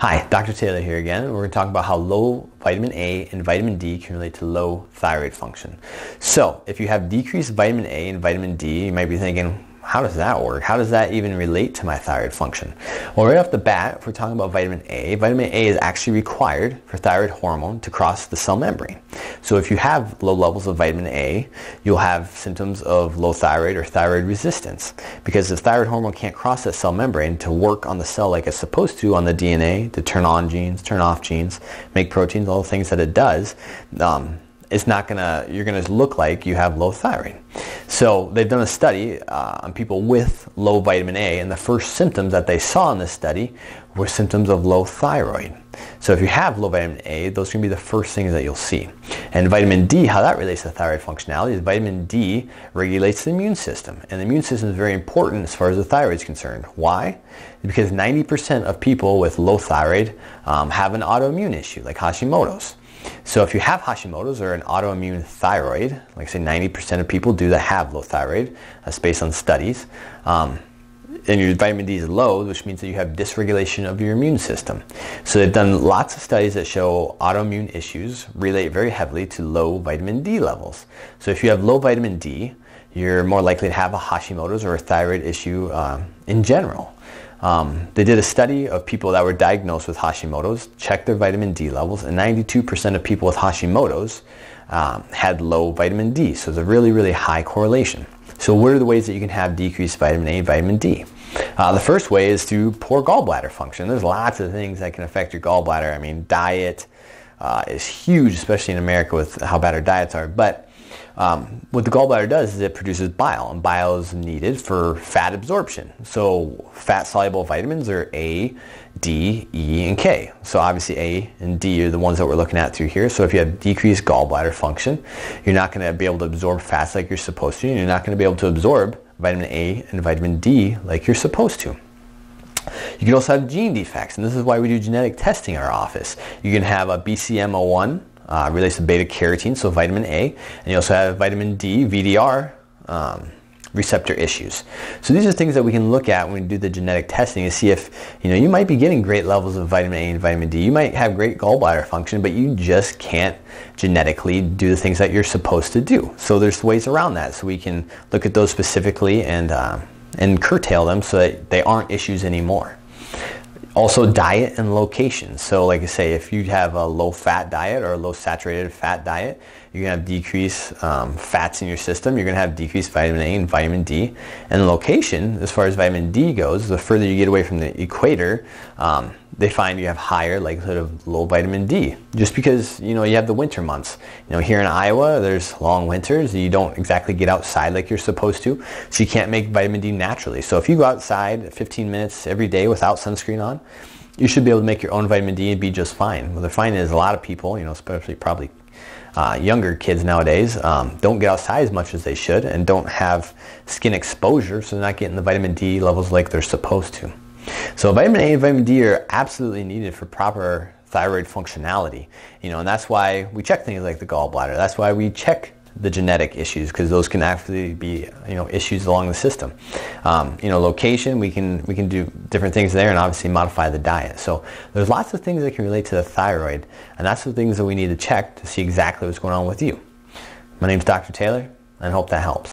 Hi, Dr. Taylor here again. We're going to talk about how low vitamin A and vitamin D can relate to low thyroid function. So, if you have decreased vitamin A and vitamin D, you might be thinking, how does that work? How does that even relate to my thyroid function? Well, right off the bat, if we're talking about vitamin A, vitamin A is actually required for thyroid hormone to cross the cell membrane. So if you have low levels of vitamin A, you'll have symptoms of low thyroid or thyroid resistance because the thyroid hormone can't cross that cell membrane to work on the cell like it's supposed to on the DNA to turn on genes, turn off genes, make proteins, all the things that it does. Um, it's not gonna, you're gonna look like you have low thyroid. So they've done a study uh, on people with low vitamin A and the first symptoms that they saw in this study were symptoms of low thyroid. So if you have low vitamin A, those to be the first things that you'll see. And vitamin D, how that relates to thyroid functionality is vitamin D regulates the immune system. And the immune system is very important as far as the thyroid is concerned. Why? Because 90% of people with low thyroid um, have an autoimmune issue like Hashimoto's. So if you have Hashimoto's or an autoimmune thyroid, like I say 90% of people do that have low thyroid, that's based on studies, um, and your vitamin D is low, which means that you have dysregulation of your immune system. So they've done lots of studies that show autoimmune issues relate very heavily to low vitamin D levels. So if you have low vitamin D, you're more likely to have a Hashimoto's or a thyroid issue um, in general. Um, they did a study of people that were diagnosed with Hashimoto's, checked their vitamin D levels, and 92% of people with Hashimoto's um, had low vitamin D. So it's a really, really high correlation. So what are the ways that you can have decreased vitamin A vitamin D? Uh, the first way is through poor gallbladder function. There's lots of things that can affect your gallbladder. I mean, diet uh, is huge, especially in America with how bad our diets are. But um, what the gallbladder does is it produces bile, and bile is needed for fat absorption. So fat-soluble vitamins are A, D, E, and K. So obviously A and D are the ones that we're looking at through here. So if you have decreased gallbladder function, you're not going to be able to absorb fats like you're supposed to, and you're not going to be able to absorb vitamin A and vitamin D like you're supposed to. You can also have gene defects, and this is why we do genetic testing in our office. You can have a BCMO1 uh, relates to beta carotene, so vitamin A, and you also have vitamin D, VDR, um, receptor issues. So these are things that we can look at when we do the genetic testing to see if, you know, you might be getting great levels of vitamin A and vitamin D. You might have great gallbladder function, but you just can't genetically do the things that you're supposed to do. So there's ways around that. So we can look at those specifically and, uh, and curtail them so that they aren't issues anymore. Also diet and location. So like I say, if you have a low fat diet or a low saturated fat diet, you're gonna have decreased um, fats in your system. You're gonna have decreased vitamin A and vitamin D. And location, as far as vitamin D goes, the further you get away from the equator, um, they find you have higher likelihood of low vitamin D. Just because you know you have the winter months. You know here in Iowa, there's long winters. You don't exactly get outside like you're supposed to, so you can't make vitamin D naturally. So if you go outside 15 minutes every day without sunscreen on, you should be able to make your own vitamin D and be just fine. What they're finding is a lot of people, you know, especially probably uh, younger kids nowadays um, don't get outside as much as they should and don't have skin exposure, so they're not getting the vitamin D levels like they're supposed to. So vitamin A and vitamin D are absolutely needed for proper thyroid functionality. You know, and that's why we check things like the gallbladder. That's why we check the genetic issues because those can actually be you know issues along the system. Um, you know, location we can we can do different things there and obviously modify the diet. So there's lots of things that can relate to the thyroid, and that's the things that we need to check to see exactly what's going on with you. My name is Dr. Taylor, and I hope that helps.